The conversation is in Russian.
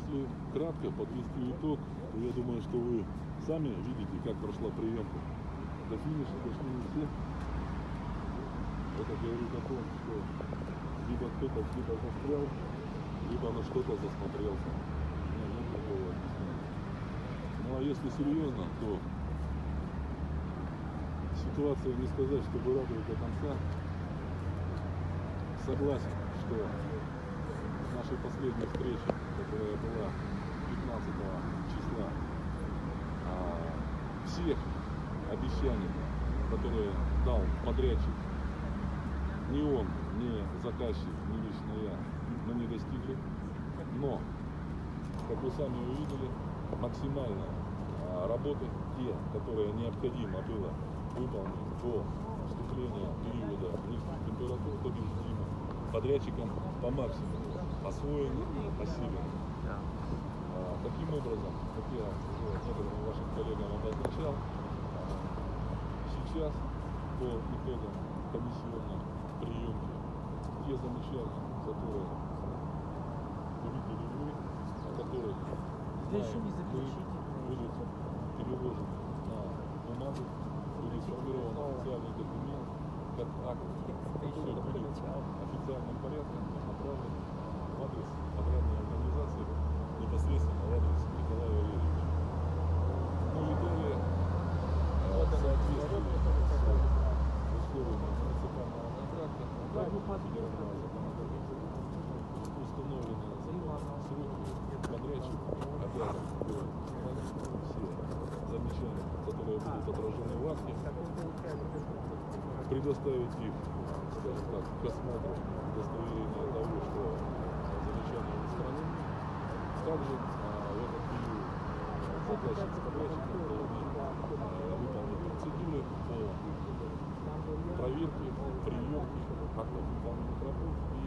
Если кратко подвести итог, то я думаю, что вы сами видите, как прошла приемка. До финиша дошли не все. Это говорит о том, что либо кто-то где-то застрял, либо на что-то засмотрелся. У меня нет такого. Ну а если серьезно, то ситуация не сказать, чтобы радует до конца. Согласен, что нашей последней встречи, которая была 15 числа, а, всех обещаний, которые дал подрядчик, ни он, ни заказчик, ни лично я, мы не достигли. Но, как вы сами увидели, максимально а, работы, те, которые необходимо было выполнить до вступления периода низких температур, то бишь подрядчикам по максимуму освоены, осилены. А, Таким образом, как я уже некоторым вашим коллегам обозначал, сейчас по итогам комиссионной приемки те замечания, которые увидели вы, о которых Да еще знаем не заключите. будут переложены на бумагу, будет сформирован официальный документ, как акт, который будет официальным порядком направлен в адрес подрядной организации непосредственно в адрес Николая Валерьевича. Ну и далее, э, в соответствии с условиями муниципального контракта, федерального законодательства, установленные законом сроки подрядчик обязан все замечания, которые будут отражены в акте, предоставить их, скажем так, к осмотру, удостоверение того, что выполнен, вот такие заказчик с подрядчиком должны выполнить процедуры по проверке, приемке актов выполненных работ и